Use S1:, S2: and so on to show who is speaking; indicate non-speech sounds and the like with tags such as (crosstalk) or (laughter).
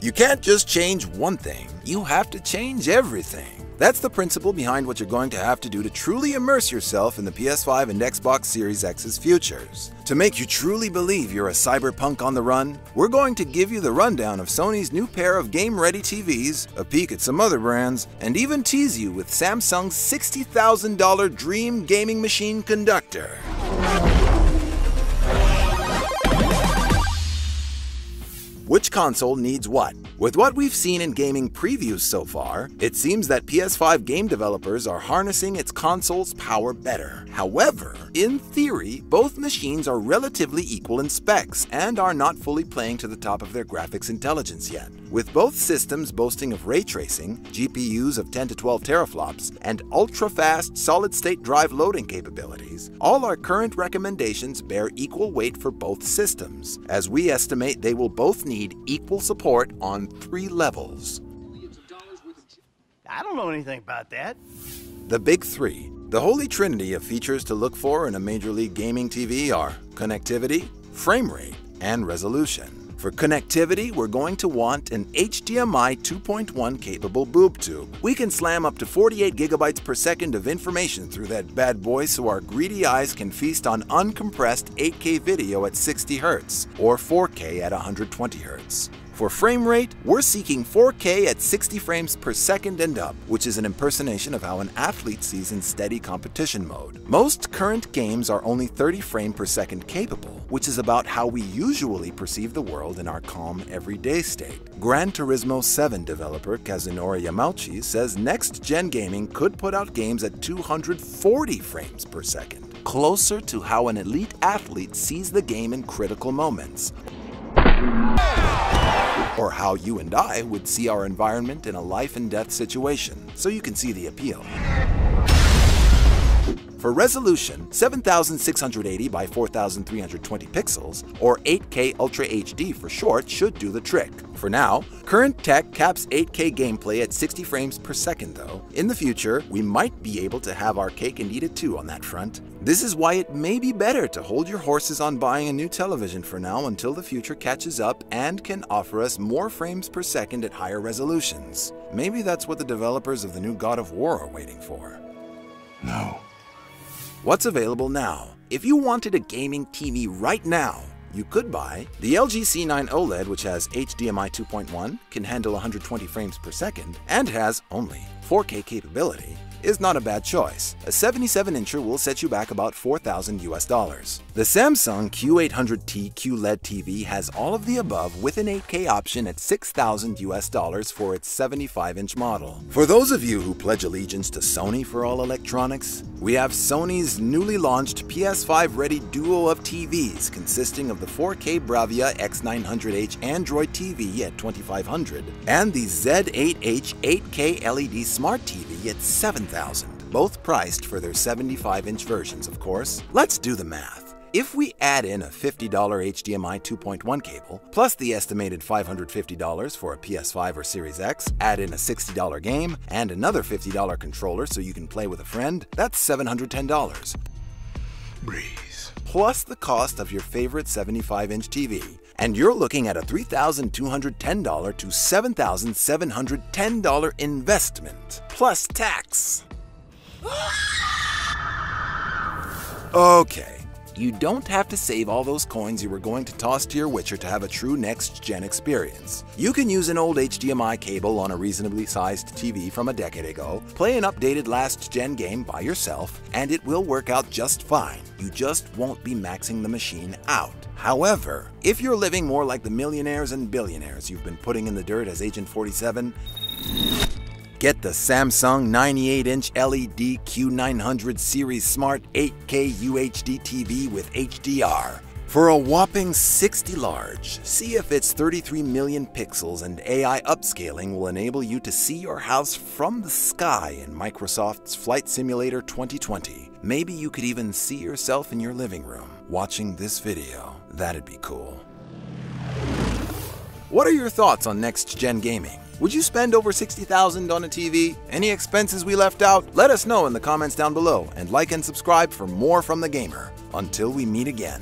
S1: You can't just change one thing, you have to change everything. That's the principle behind what you're going to have to do to truly immerse yourself in the PS5 and Xbox Series X's futures. To make you truly believe you're a cyberpunk on the run, we're going to give you the rundown of Sony's new pair of game ready TVs, a peek at some other brands, and even tease you with Samsung's $60,000 Dream Gaming Machine Conductor. Which console needs what? With what we've seen in gaming previews so far, it seems that PS5 game developers are harnessing its console's power better. However, in theory, both machines are relatively equal in specs and are not fully playing to the top of their graphics intelligence yet. With both systems boasting of ray tracing, GPUs of 10 to 12 teraflops, and ultra-fast solid-state drive loading capabilities, all our current recommendations bear equal weight for both systems, as we estimate they will both need equal support on three levels.
S2: I don't know anything about that.
S1: The Big Three. The holy trinity of features to look for in a Major League Gaming TV are connectivity, frame rate, and resolution. For connectivity, we're going to want an HDMI 2.1 capable boob tube. We can slam up to 48 gigabytes per second of information through that bad boy so our greedy eyes can feast on uncompressed 8K video at 60 Hz or 4K at 120 Hz. For frame rate, we're seeking 4K at 60 frames per second and up, which is an impersonation of how an athlete sees in steady competition mode. Most current games are only 30 frame per second capable, which is about how we usually perceive the world in our calm, everyday state. Gran Turismo 7 developer Kazunori Yamauchi says next-gen gaming could put out games at 240 frames per second, closer to how an elite athlete sees the game in critical moments or how you and I would see our environment in a life and death situation, so you can see the appeal. For resolution, 7680 by 4320 pixels, or 8K Ultra HD for short, should do the trick. For now, current tech caps 8K gameplay at 60 frames per second though. In the future, we might be able to have our cake and eat it too on that front. This is why it may be better to hold your horses on buying a new television for now until the future catches up and can offer us more frames per second at higher resolutions. Maybe that's what the developers of the new God of War are waiting for.
S3: No.
S1: What's available now? If you wanted a gaming TV right now, you could buy the LG C9 OLED, which has HDMI 2.1, can handle 120 frames per second, and has only 4K capability, is not a bad choice. A 77-incher will set you back about 4,000 US dollars. The Samsung Q800T QLED TV has all of the above with an 8K option at 6,000 US dollars for its 75-inch model. For those of you who pledge allegiance to Sony for all electronics, we have Sony's newly launched PS5-ready duo of TVs consisting of the 4K Bravia X900H Android TV at 2500 and the Z8H 8K LED Smart TV at 7000 both priced for their 75-inch versions, of course. Let's do the math. If we add in a $50 HDMI 2.1 cable, plus the estimated $550 for a PS5 or Series X, add in a $60 game, and another $50 controller so you can play with a friend, that's $710.
S3: Breathe.
S1: Plus the cost of your favorite 75-inch TV, and you're looking at a $3,210 to $7,710 investment, plus tax. (gasps) Okay, you don't have to save all those coins you were going to toss to your Witcher to have a true next-gen experience. You can use an old HDMI cable on a reasonably sized TV from a decade ago, play an updated last-gen game by yourself, and it will work out just fine. You just won't be maxing the machine out. However, if you're living more like the millionaires and billionaires you've been putting in the dirt as Agent 47, Get the Samsung 98-inch LED Q900 Series Smart 8K UHD TV with HDR. For a whopping 60 large, see if its 33 million pixels and AI upscaling will enable you to see your house from the sky in Microsoft's Flight Simulator 2020. Maybe you could even see yourself in your living room watching this video. That'd be cool. What are your thoughts on next-gen gaming? Would you spend over 60000 on a TV? Any expenses we left out? Let us know in the comments down below and like and subscribe for more from the gamer. Until we meet again.